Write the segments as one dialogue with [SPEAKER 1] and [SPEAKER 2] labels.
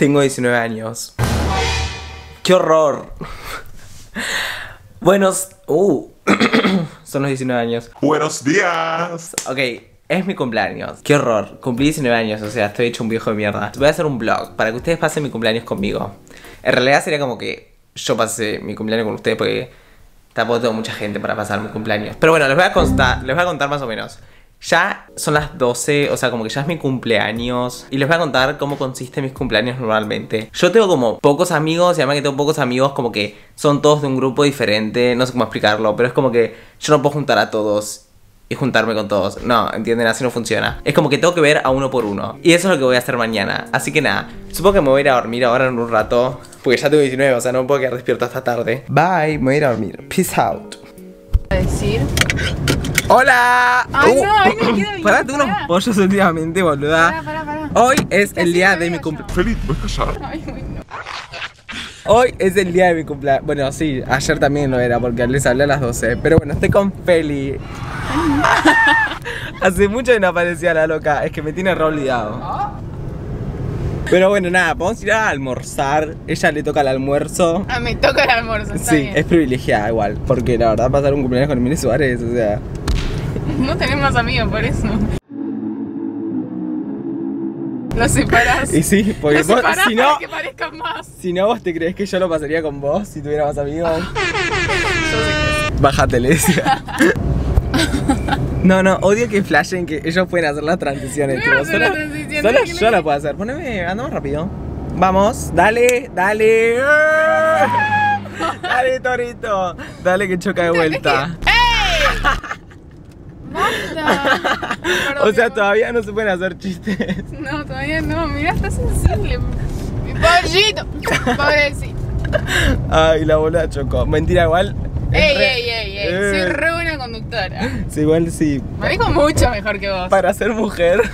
[SPEAKER 1] Tengo 19 años. ¡Qué horror! Buenos... Uh, son los 19 años.
[SPEAKER 2] Buenos días.
[SPEAKER 1] Ok, es mi cumpleaños. Qué horror. Cumplí 19 años, o sea, estoy hecho un viejo de mierda. Voy a hacer un vlog para que ustedes pasen mi cumpleaños conmigo. En realidad sería como que yo pasé mi cumpleaños con ustedes porque tampoco tengo mucha gente para pasar mi cumpleaños. Pero bueno, les voy a contar, les voy a contar más o menos. Ya son las 12, o sea, como que ya es mi cumpleaños. Y les voy a contar cómo consiste mis cumpleaños normalmente. Yo tengo como pocos amigos, y además que tengo pocos amigos, como que son todos de un grupo diferente. No sé cómo explicarlo, pero es como que yo no puedo juntar a todos y juntarme con todos. No, entienden, así no funciona. Es como que tengo que ver a uno por uno. Y eso es lo que voy a hacer mañana. Así que nada, supongo que me voy a ir a dormir ahora en un rato. Porque ya tengo 19, o sea, no puedo quedar despierto hasta tarde. Bye, me voy a ir a dormir. Peace out.
[SPEAKER 3] decir.
[SPEAKER 1] ¡Hola!
[SPEAKER 3] Ay,
[SPEAKER 1] Uh,
[SPEAKER 3] no, ay,
[SPEAKER 1] unos pollos últimamente, boluda.
[SPEAKER 3] Pará, pará, pará.
[SPEAKER 1] Hoy es el día de mi cumpleaños.
[SPEAKER 2] Feliz, ¿puedes callar?
[SPEAKER 3] Ay, uy, no.
[SPEAKER 1] Hoy es el día de mi cumpleaños. Bueno, sí, ayer también lo era porque les hablé a las 12. Pero bueno, estoy con Feli. Hace mucho que no aparecía la loca. Es que me tiene re olvidado. Pero bueno, nada, vamos a ir a almorzar. Ella le toca el almuerzo.
[SPEAKER 3] Ah, me toca el almuerzo, está
[SPEAKER 1] Sí,
[SPEAKER 3] bien.
[SPEAKER 1] es privilegiada igual. Porque la verdad, pasar un cumpleaños con Emilio Suárez, o sea.
[SPEAKER 3] No tenemos amigos por eso. Los separás.
[SPEAKER 1] Y sí, porque
[SPEAKER 3] Los
[SPEAKER 1] vos, si no.
[SPEAKER 3] que parezcan más.
[SPEAKER 1] Si no, vos te crees que yo lo pasaría con vos si tuviéramos amigos.
[SPEAKER 3] Yo sé
[SPEAKER 1] Bájate, le decía. No, no, odio que flashen que ellos pueden hacer las transiciones. Tipo,
[SPEAKER 3] hacer
[SPEAKER 1] solo
[SPEAKER 3] la transición,
[SPEAKER 1] solo yo la puedo hacer. Poneme, anda más rápido. Vamos, dale, dale. Dale, Torito. Dale que choca de vuelta.
[SPEAKER 3] ¡Basta! Perdón,
[SPEAKER 1] O sea, todavía no se pueden hacer chistes.
[SPEAKER 3] No, todavía no. Mirá, está sensible. Mi pollito. Pobrecito.
[SPEAKER 1] Ay, la bola chocó. Mentira, igual.
[SPEAKER 3] Ey,
[SPEAKER 1] re-
[SPEAKER 3] ey, ey, ey.
[SPEAKER 1] Eh.
[SPEAKER 3] Soy re buena conductora.
[SPEAKER 1] Sí, igual sí.
[SPEAKER 3] Manejo mucho mejor que vos.
[SPEAKER 1] Para ser mujer.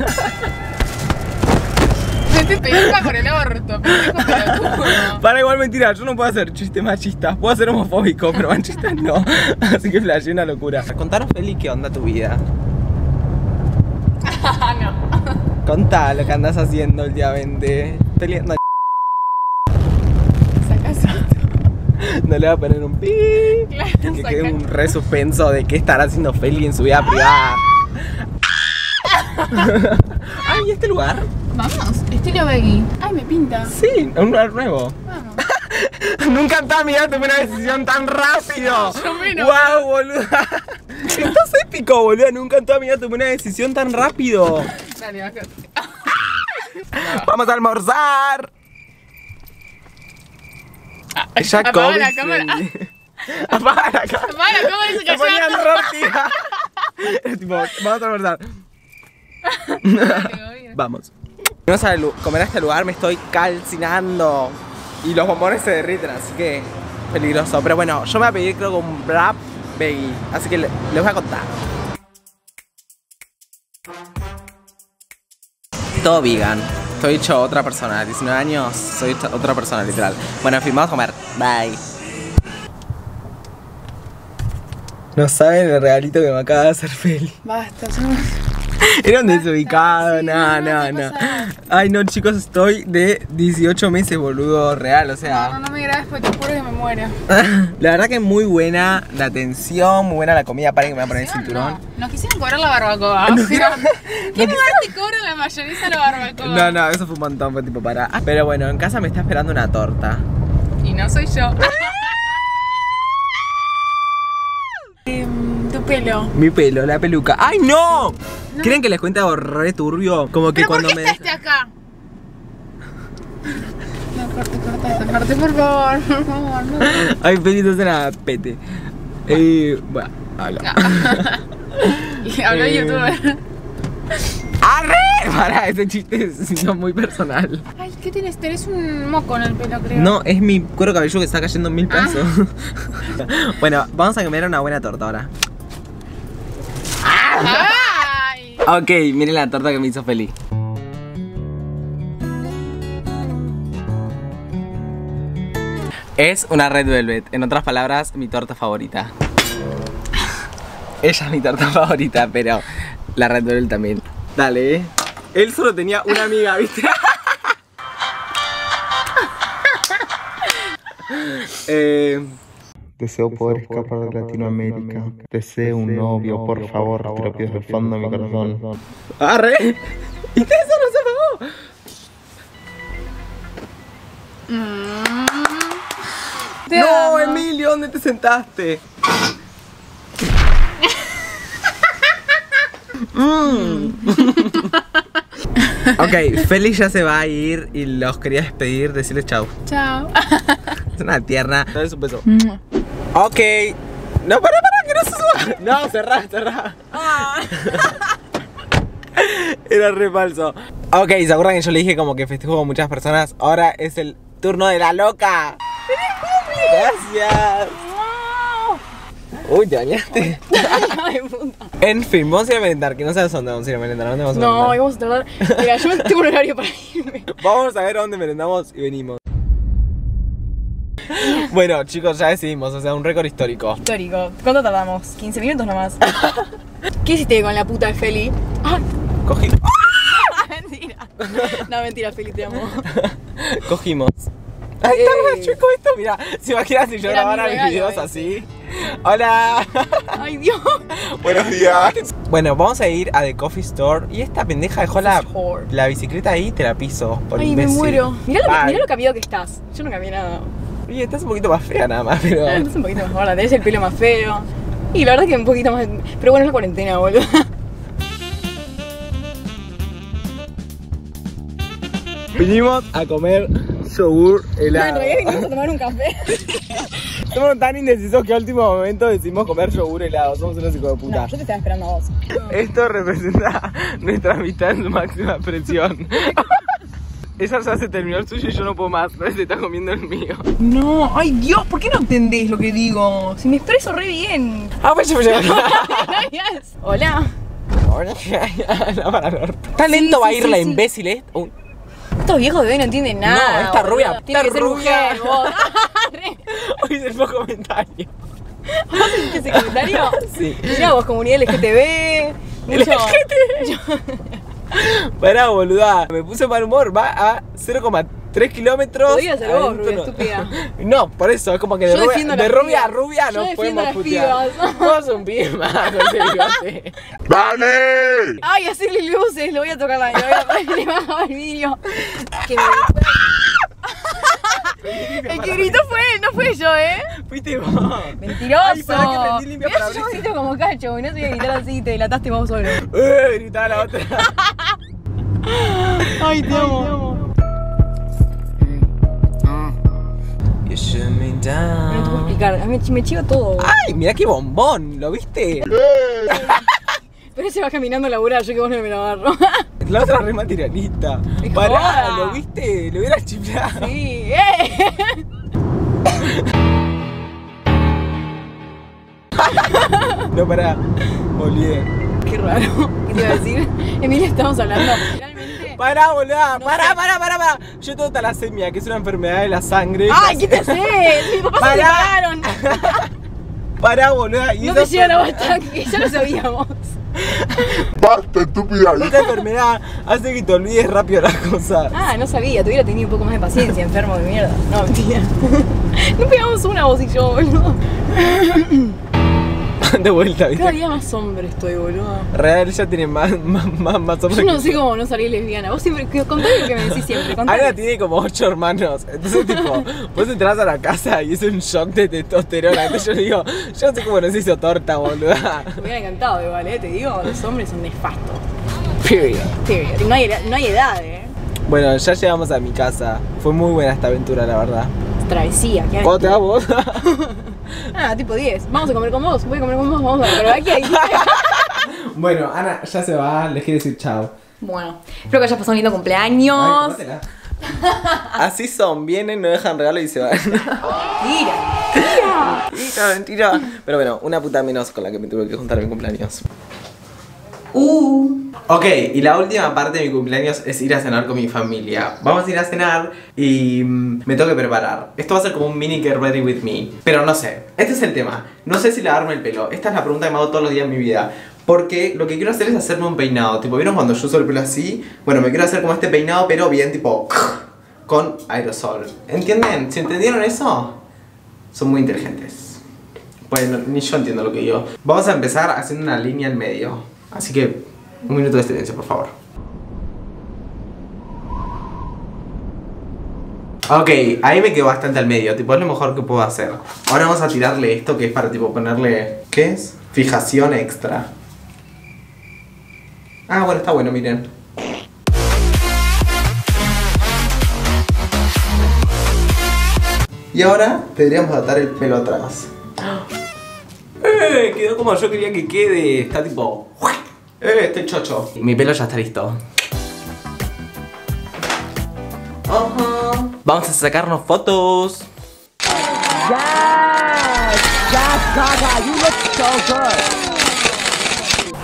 [SPEAKER 3] Por el orto, pendejo pelotudo.
[SPEAKER 1] Para igual mentira, yo no puedo hacer chistes machistas, puedo ser homofóbico, pero machistas no. Así que flashé una locura. Contanos, Feli, qué onda tu vida.
[SPEAKER 3] Ah, no.
[SPEAKER 1] Contá lo que andas haciendo últimamente. Feli, no,
[SPEAKER 3] Sacás esto.
[SPEAKER 1] no le voy a poner un pi.
[SPEAKER 3] Claro,
[SPEAKER 1] Que quede un re suspenso de qué estará haciendo Feli en su vida privada. Ay, ¿y este lugar?
[SPEAKER 3] Vamos, estilo Beggy. Ay, me pinta.
[SPEAKER 1] Sí, un lugar nuevo.
[SPEAKER 3] Vamos.
[SPEAKER 1] Nunca en toda mi vida tomé una decisión tan rápido.
[SPEAKER 3] Yo menos.
[SPEAKER 1] Wow, boluda. Estás épico, boluda. Nunca en toda mi vida tomé una decisión tan rápido.
[SPEAKER 3] Dale, bájate.
[SPEAKER 1] Vamos a almorzar. Ella
[SPEAKER 3] apaga
[SPEAKER 1] COVID
[SPEAKER 3] la cámara.
[SPEAKER 1] friendly. Apaga la cámara.
[SPEAKER 3] Para, ¿cómo dice
[SPEAKER 1] Se ponían
[SPEAKER 3] callar?
[SPEAKER 1] rotía. Es tipo, vamos a almorzar. Vamos. Vamos a comer a este lugar, me estoy calcinando. Y los bombones se derriten, así que peligroso. Pero bueno, yo me voy a pedir creo que un wrap veggie. Así que le- les voy a contar. Todo vegan. Estoy hecho otra persona. 19 años, soy otra persona, literal. Bueno, en fin, vamos a comer. Bye. No saben el regalito que me acaba de hacer Feli.
[SPEAKER 3] Basta, somos.
[SPEAKER 1] Era un desubicado,
[SPEAKER 3] Sí,
[SPEAKER 1] no,
[SPEAKER 3] no,
[SPEAKER 1] no,
[SPEAKER 3] ¿qué
[SPEAKER 1] no. Ay, no, chicos, estoy de 18 meses, boludo, real, o
[SPEAKER 3] No,
[SPEAKER 1] sea.
[SPEAKER 3] no me grabes porque te juro que me muero.
[SPEAKER 1] La verdad que muy buena la atención, muy buena la comida. Paren que me voy a poner el cinturón.
[SPEAKER 3] No, nos quisieron cobrar la barbacoa.
[SPEAKER 1] No,
[SPEAKER 3] sea,
[SPEAKER 1] no,
[SPEAKER 3] ¿Qué
[SPEAKER 1] no
[SPEAKER 3] lugar te cobran la mayonesa la barbacoa?
[SPEAKER 1] No, no, eso fue un montón, fue tipo para. Pero bueno, en casa me está esperando una torta.
[SPEAKER 3] Y no soy yo. Em, tu pelo.
[SPEAKER 1] Mi pelo, la peluca. ¡Ay, no!
[SPEAKER 3] No.
[SPEAKER 1] ¿Creen que les cuente algo re turbio? Como que
[SPEAKER 3] ¿Pero por
[SPEAKER 1] cuando
[SPEAKER 3] qué
[SPEAKER 1] me.
[SPEAKER 3] está este acá? No, corte, corta esta parte, por favor, por favor, no.
[SPEAKER 1] Ay, Felito, es una pete. Eh, bueno, habla.
[SPEAKER 3] Y habló
[SPEAKER 1] Eh.
[SPEAKER 3] youtuber.
[SPEAKER 1] ¡Arre! Para, ese chiste es no, muy personal.
[SPEAKER 3] Ay, ¿qué tienes? Tenés un moco en el pelo, creo.
[SPEAKER 1] No, es mi cuero cabelludo que está cayendo en mil
[SPEAKER 3] Ah.
[SPEAKER 1] pesos. bueno, vamos a comer una buena torta ahora. Ok, miren la torta que me hizo feliz. Es una Red Velvet, en otras palabras, mi torta favorita. Ella es mi torta favorita, pero la Red Velvet también. Dale. Él solo tenía una amiga, ¿viste? Eh,
[SPEAKER 4] Deseo poder escapar de Latinoamérica. Deseo un novio, por favor, te lo pido desde el fondo de mi corazón.
[SPEAKER 1] ¡Arre! ¿Y eso no se apagó?
[SPEAKER 5] Te
[SPEAKER 1] No,
[SPEAKER 5] amo.
[SPEAKER 1] Emilio, ¿dónde te sentaste? Mm. ok, Félix ya se va a ir y los quería despedir, decirles chau.
[SPEAKER 5] Chao.
[SPEAKER 1] Es una tierna. Dale un beso. Ok. No, para, para, que no se suba. No, cerrá, cerrá. Era re falso. Ok, ¿se acuerdan que yo le dije como que festejo con muchas personas? Ahora es el turno de la loca. Gracias. Uy, te bañaste. En fin, vamos a ir a merendar, que no sabes dónde vamos a ir a merendar. ¿a ¿Dónde vamos a
[SPEAKER 5] No, vamos a tardar. Mira, yo tengo un horario para irme.
[SPEAKER 1] Vamos a ver a dónde merendamos y venimos. Bueno, chicos, ya decidimos, o sea, un récord histórico.
[SPEAKER 5] Histórico. ¿Cuánto tardamos? 15 minutos nomás. ¿Qué hiciste con la puta de Feli? Ah,
[SPEAKER 1] Cogí-
[SPEAKER 5] mentira. No, mentira, Feli, te amo.
[SPEAKER 1] Cogimos. Ahí está,
[SPEAKER 5] Eh.
[SPEAKER 1] chico, esto. Mira, ¿se imaginan si yo
[SPEAKER 5] Era mi
[SPEAKER 1] grabara mis
[SPEAKER 5] regalo
[SPEAKER 1] videos así? Hola.
[SPEAKER 5] Ay, Dios.
[SPEAKER 2] Buenos días.
[SPEAKER 1] Bueno, vamos a ir a The Coffee Store. Y esta pendeja dejó la,
[SPEAKER 5] Store.
[SPEAKER 1] la bicicleta ahí y te la piso. Por
[SPEAKER 5] Ay, me
[SPEAKER 1] imbécil.
[SPEAKER 5] muero. Mirá lo,
[SPEAKER 1] Bye.
[SPEAKER 5] mirá lo cambiado que estás. Yo no cambié nada.
[SPEAKER 1] Oye, estás un poquito más fea nada más, pero.
[SPEAKER 5] Ah, Estás un poquito más gorda, tenés el pelo más feo. Y la verdad que un poquito más. Pero bueno, es la cuarentena, boludo.
[SPEAKER 1] Vinimos a comer yogur
[SPEAKER 5] En
[SPEAKER 1] helado.
[SPEAKER 5] realidad vinimos a tomar un café.
[SPEAKER 1] Somos tan indecisos que a último momento decidimos comer yogur helado. Somos unos hijos de puta.
[SPEAKER 5] No, yo te estaba esperando a vos.
[SPEAKER 1] Esto representa nuestra amistad en su máxima expresión. Ella ya se terminó el suyo y yo no puedo más. Se está comiendo el mío.
[SPEAKER 5] No, ay Dios, ¿por qué no entendés lo que digo? Si me expreso re bien.
[SPEAKER 1] Ah, pues yo
[SPEAKER 5] Hola.
[SPEAKER 1] No, para el orto. Tan lento
[SPEAKER 5] Sí,
[SPEAKER 1] va a
[SPEAKER 5] sí,
[SPEAKER 1] ir
[SPEAKER 5] sí,
[SPEAKER 1] la
[SPEAKER 5] sí.
[SPEAKER 1] imbécil, ¿eh?
[SPEAKER 5] Estos viejos de hoy no entienden nada.
[SPEAKER 1] No, esta
[SPEAKER 5] boludo.
[SPEAKER 1] rubia,
[SPEAKER 5] Tiene
[SPEAKER 1] esta
[SPEAKER 5] que ser
[SPEAKER 1] rubia.
[SPEAKER 5] mujer, vos.
[SPEAKER 1] Hoy el poco comentario.
[SPEAKER 5] ¿Vos hiciste ese comentario?
[SPEAKER 1] Sí.
[SPEAKER 5] Mirá vos, comunidad LGTB. Mucho.
[SPEAKER 1] Pará, boluda. Me puse mal humor. Va a 0,3 kilómetros.
[SPEAKER 5] Podría ser vos, rubia estúpida.
[SPEAKER 1] No, por eso. Es como que de rubia, de rubia a rubia no podemos putear. Vos un pibe más.
[SPEAKER 2] ¡Dale!
[SPEAKER 5] Ay, hacerle luces, lo voy a tocar la lo voy a le el vidrio. Que me El que gritó fue él, no fue yo, ¿eh?
[SPEAKER 1] Fuiste vos.
[SPEAKER 5] Mentiroso.
[SPEAKER 1] Ay, que prendí limpia
[SPEAKER 5] Mirá,
[SPEAKER 1] para
[SPEAKER 5] yo
[SPEAKER 1] abrir.
[SPEAKER 5] grito como cacho, y no te voy a gritar así, te delataste vos solo.
[SPEAKER 1] Eh, gritaba la otra.
[SPEAKER 5] Ay, te amo.
[SPEAKER 1] Me
[SPEAKER 5] No te puedo explicar, mí me chiva todo.
[SPEAKER 1] Ay, mira qué bombón, ¿lo viste?
[SPEAKER 5] Pero se va caminando a laburar, yo que vos no me lo agarro.
[SPEAKER 1] La otra re materialista.
[SPEAKER 5] Me
[SPEAKER 1] Pará. ¿lo viste? Lo hubieras chiflado.
[SPEAKER 5] Sí, ¡eh!
[SPEAKER 1] No, pará. Olvidé.
[SPEAKER 5] Qué raro. ¿Qué te iba a decir? Emilia, estamos hablando. Realmente.
[SPEAKER 1] Pará, boluda.
[SPEAKER 5] No
[SPEAKER 1] pará,
[SPEAKER 5] sé.
[SPEAKER 1] pará, pará, pará. Yo tengo talasemia, que es una enfermedad de la sangre.
[SPEAKER 5] ¡Ay, qué te haces! Se
[SPEAKER 1] Pará. boluda. Y
[SPEAKER 5] No te llegan a bastante, ya lo sabíamos.
[SPEAKER 2] ¡Basta, estúpida!
[SPEAKER 1] Esta enfermedad hace que te olvides rápido las cosas.
[SPEAKER 5] Ah, no sabía, te hubiera tenido un poco más de paciencia, enfermo de mierda. No, mentira. No pegamos una vos y yo, boludo.
[SPEAKER 1] De vuelta,
[SPEAKER 5] Cada
[SPEAKER 1] ¿viste?
[SPEAKER 5] día más hombre estoy, boludo.
[SPEAKER 1] Real ya tiene más, más, más, más hombres
[SPEAKER 5] Yo no sé cómo no salir lesbiana. Vos siempre, contame lo que me decís siempre.
[SPEAKER 1] Ana tiene como ocho hermanos. Entonces, tipo, vos entras a la casa y es un shock de testosterona. Entonces yo digo, yo no sé cómo no se hizo torta, boluda.
[SPEAKER 5] Me hubiera encantado igual, ¿eh? Te digo, los hombres son nefastos.
[SPEAKER 1] Period.
[SPEAKER 5] Period. No hay, edad- no hay edad, ¿eh?
[SPEAKER 1] Bueno, ya llegamos a mi casa. Fue muy buena esta aventura, la verdad.
[SPEAKER 5] Travesía, ¿qué
[SPEAKER 1] ¿Cuándo te vas vos?
[SPEAKER 5] Ah, tipo 10. Vamos a comer con vos, voy a comer con vos, vamos a Pero aquí hay.
[SPEAKER 1] bueno, Ana ya se va, les quiero decir chao.
[SPEAKER 5] Bueno, espero que hayas pasado un lindo cumpleaños.
[SPEAKER 1] Así son, vienen, no dejan regalo y se van.
[SPEAKER 5] Mira.
[SPEAKER 1] mentira, mentira. Pero bueno, una puta menos con la que me tuve que juntar en mi cumpleaños. Ok, y la última parte de mi cumpleaños es ir a cenar con mi familia. Vamos a ir a cenar y mm, me tengo que preparar. Esto va a ser como un mini Get Ready With Me. Pero no sé, este es el tema. No sé si lavarme el pelo. Esta es la pregunta que me hago todos los días en mi vida. Porque lo que quiero hacer es hacerme un peinado. Tipo, ¿vieron cuando yo uso el pelo así? Bueno, me quiero hacer como este peinado, pero bien tipo... Con aerosol. ¿Entienden? ¿Se entendieron eso? Son muy inteligentes. Bueno, ni yo entiendo lo que digo. Vamos a empezar haciendo una línea en medio. Así que, un minuto de silencio, por favor. Ok, ahí me quedo bastante al medio, tipo es lo mejor que puedo hacer. Ahora vamos a tirarle esto que es para tipo ponerle... ¿Qué es? Fijación extra. Ah, bueno, está bueno, miren. Y ahora tendríamos que atar el pelo atrás. ¡Eh! Quedó como yo quería que quede. Está tipo... ¡Eh! Este chocho. Mi pelo ya está listo. Vamos a sacarnos fotos.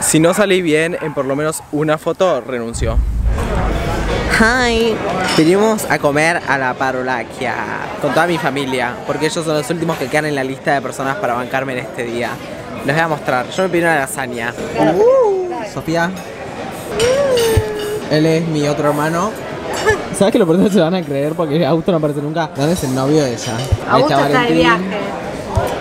[SPEAKER 1] Si no salí bien en por lo menos una foto, renuncio. Hi. Vinimos a comer a la parolaquia con toda mi familia, porque ellos son los últimos que quedan en la lista de personas para bancarme en este día. Les voy a mostrar. Yo me pedí una lasaña. Sofía. Él es mi otro hermano. ¿Sabes que lo pronto se van a creer porque Augusto no aparece nunca? ¿Dónde es el novio de ella?
[SPEAKER 6] Augusto está de viaje.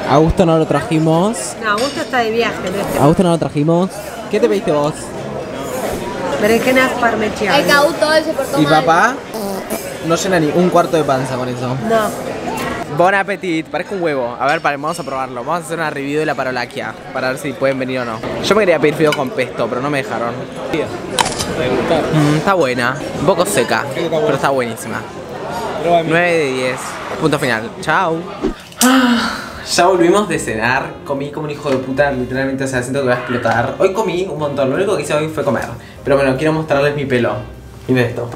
[SPEAKER 1] Augusto no lo trajimos.
[SPEAKER 6] No, Augusto está de viaje. No
[SPEAKER 1] Augusto no lo trajimos. ¿Qué te pediste vos?
[SPEAKER 6] Berenjenas
[SPEAKER 7] El
[SPEAKER 6] parmegianas.
[SPEAKER 7] cauto él se portó
[SPEAKER 1] ¿Y
[SPEAKER 7] mal.
[SPEAKER 1] papá? No llena ni un cuarto de panza con eso.
[SPEAKER 6] No.
[SPEAKER 1] Bon appetit, parece un huevo. A ver, paren, vamos a probarlo. Vamos a hacer una review de la parolaquia para ver si pueden venir o no. Yo me quería pedir fideo con pesto, pero no me dejaron. Mm, está buena, un poco seca, pero está buenísima. 9 de 10. Punto final. Chao. Ya volvimos de cenar. Comí como un hijo de puta, literalmente, o sea, siento que voy a explotar. Hoy comí un montón, lo único que hice hoy fue comer. Pero bueno, quiero mostrarles mi pelo. Miren esto.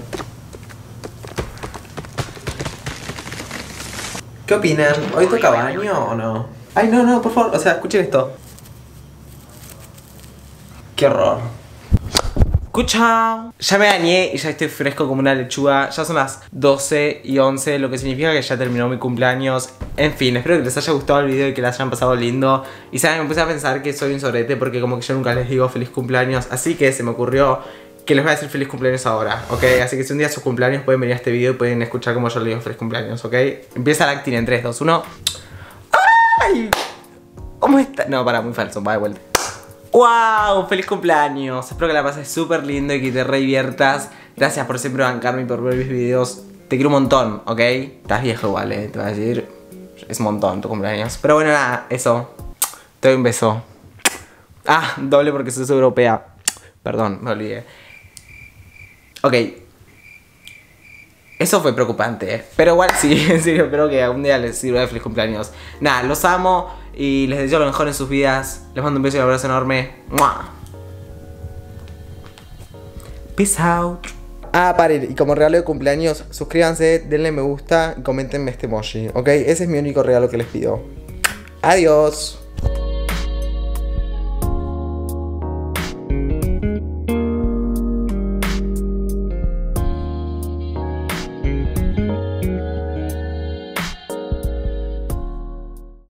[SPEAKER 1] ¿Qué opinan? ¿Hoy toca baño o no? Ay, no, no, por favor, o sea, escuchen esto. Qué horror. Escucha. Ya me bañé y ya estoy fresco como una lechuga. Ya son las 12 y 11, lo que significa que ya terminó mi cumpleaños. En fin, espero que les haya gustado el video y que la hayan pasado lindo. Y saben, me puse a pensar que soy un sorete porque como que yo nunca les digo feliz cumpleaños. Así que se me ocurrió que les voy a decir feliz cumpleaños ahora, ¿ok? Así que si un día es su cumpleaños pueden venir a este video y pueden escuchar como yo le digo feliz cumpleaños, ¿ok? Empieza la actina en 3, 2, 1. ¡Ay! ¿Cómo está? No, para, muy falso, va de vuelta. ¡Wow! ¡Feliz cumpleaños! Espero que la pases súper lindo y que te re diviertas. Gracias por siempre bancarme y por ver mis videos. Te quiero un montón, ¿ok? Estás viejo igual, ¿eh? Te voy a decir. Es un montón tu cumpleaños. Pero bueno, nada, eso. Te doy un beso. Ah, doble porque sos europea. Perdón, me olvidé. Ok. Eso fue preocupante, ¿eh? pero igual sí, en serio, espero que algún día les sirva de feliz cumpleaños. Nada, los amo y les deseo lo mejor en sus vidas. Les mando un beso y un abrazo enorme. ¡Mua! Peace out. Ah, paren, y como regalo de cumpleaños, suscríbanse, denle me gusta y comentenme este emoji, ¿ok? Ese es mi único regalo que les pido. Adiós.